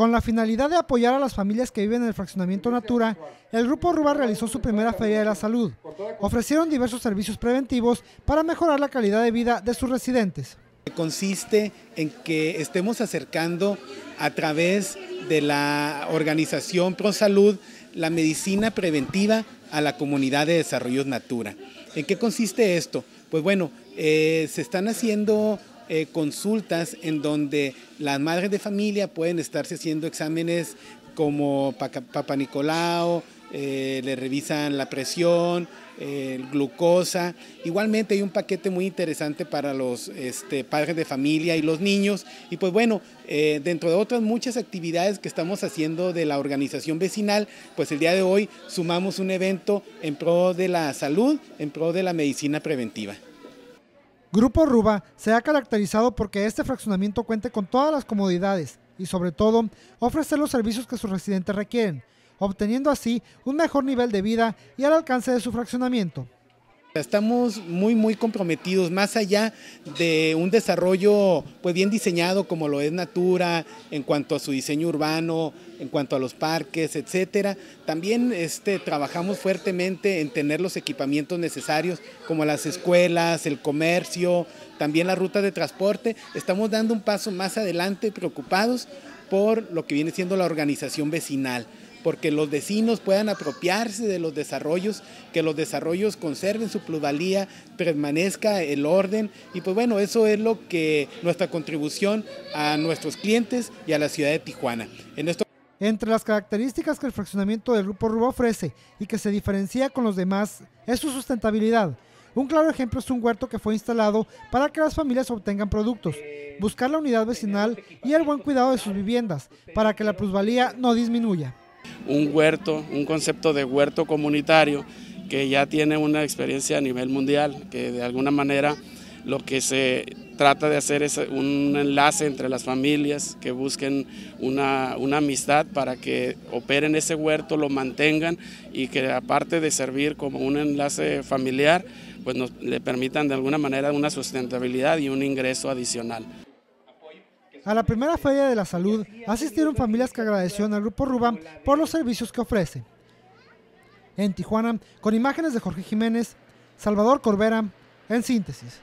Con la finalidad de apoyar a las familias que viven en el fraccionamiento Natura, el Grupo Ruba realizó su primera Feria de la Salud. Ofrecieron diversos servicios preventivos para mejorar la calidad de vida de sus residentes. Consiste en que estemos acercando a través de la organización Pro Salud la medicina preventiva a la comunidad de desarrollo Natura. ¿En qué consiste esto? Pues bueno, eh, se están haciendo eh, consultas en donde las madres de familia pueden estarse haciendo exámenes como Papa Nicolau, eh, le revisan la presión, glucosa. Igualmente hay un paquete muy interesante para los este, padres de familia y los niños. Y pues bueno, eh, dentro de otras muchas actividades que estamos haciendo de la organización vecinal, pues el día de hoy sumamos un evento en pro de la salud, en pro de la medicina preventiva. Grupo Ruba se ha caracterizado porque este fraccionamiento cuente con todas las comodidades y sobre todo ofrecer los servicios que sus residentes requieren, obteniendo así un mejor nivel de vida y al alcance de su fraccionamiento. Estamos muy muy comprometidos, más allá de un desarrollo pues bien diseñado como lo es Natura, en cuanto a su diseño urbano, en cuanto a los parques, etcétera. También este, trabajamos fuertemente en tener los equipamientos necesarios como las escuelas, el comercio, también la ruta de transporte. Estamos dando un paso más adelante preocupados por lo que viene siendo la organización vecinal porque los vecinos puedan apropiarse de los desarrollos, que los desarrollos conserven su plusvalía, permanezca el orden y pues bueno, eso es lo que nuestra contribución a nuestros clientes y a la ciudad de Tijuana. Entre las características que el fraccionamiento del Grupo Ruba ofrece y que se diferencia con los demás es su sustentabilidad. Un claro ejemplo es un huerto que fue instalado para que las familias obtengan productos, buscar la unidad vecinal y el buen cuidado de sus viviendas para que la plusvalía no disminuya un huerto, un concepto de huerto comunitario que ya tiene una experiencia a nivel mundial, que de alguna manera lo que se trata de hacer es un enlace entre las familias que busquen una, amistad para que operen ese huerto, lo mantengan y que aparte de servir como un enlace familiar, pues nos, le permitan de alguna manera una sustentabilidad y un ingreso adicional. A la primera Feria de la Salud asistieron familias que agradecieron al Grupo Rubam por los servicios que ofrece. En Tijuana, con imágenes de Jorge Jiménez, Salvador Corbera, en síntesis.